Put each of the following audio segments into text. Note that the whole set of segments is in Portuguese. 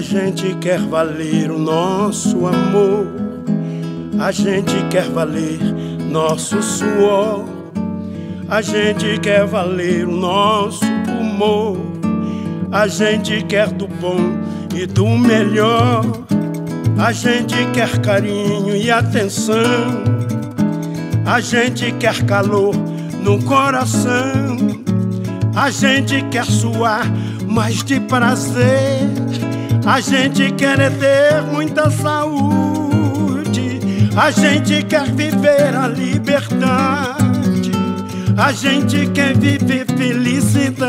A gente quer valer o nosso amor, a gente quer valer nosso suor, a gente quer valer o nosso pulmão, a gente quer do bom e do melhor, a gente quer carinho e atenção, a gente quer calor no coração, a gente quer suar mais de prazer. A gente quer é ter muita saúde, a gente quer viver a liberdade, a gente quer viver felicidade.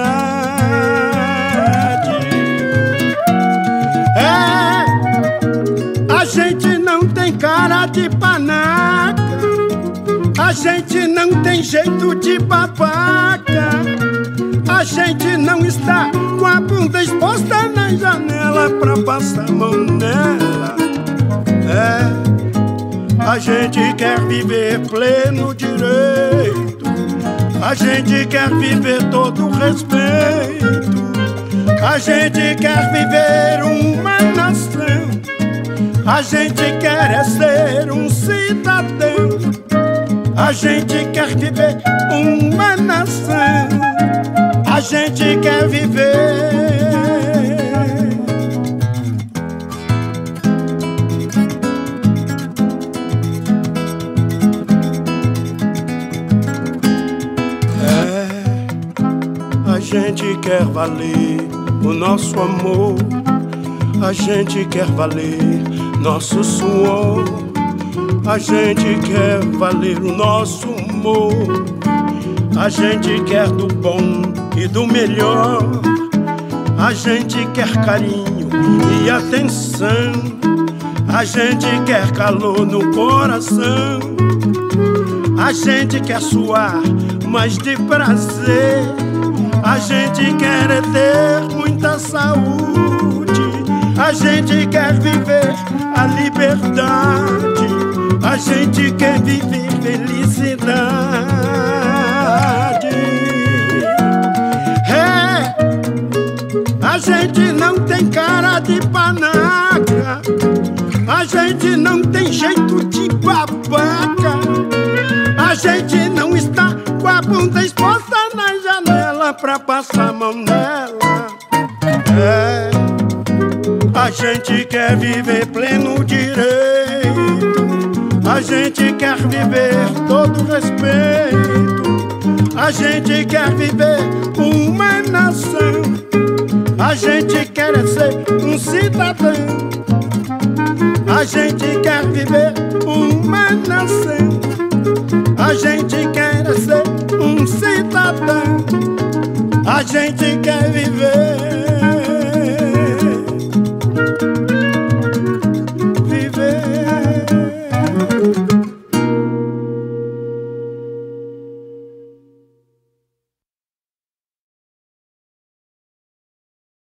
É, a gente não tem cara de panaca, a gente não tem jeito de babaca, a gente não está com a bunda janela pra passar a mão nela. É, a gente quer viver pleno direito, a gente quer viver todo respeito, a gente quer viver uma nação, a gente quer é ser um cidadão, a gente quer viver uma nação, a gente quer viver. Gente quer valer o nosso amor, a gente quer valer nosso suor, a gente quer valer o nosso humor, a gente quer do bom e do melhor, a gente quer carinho e atenção, a gente quer calor no coração, a gente quer suar mais de prazer. A gente quer é ter muita saúde, a gente quer viver a liberdade, a gente quer viver felicidade. É, a gente não tem cara de panaca, a gente não tem jeito pra passar a mão nela. É, a gente quer viver pleno direito, a gente quer viver todo respeito, a gente quer viver uma nação, a gente quer ser um cidadão, a gente quer viver uma nação, a gente quer ser gente quer viver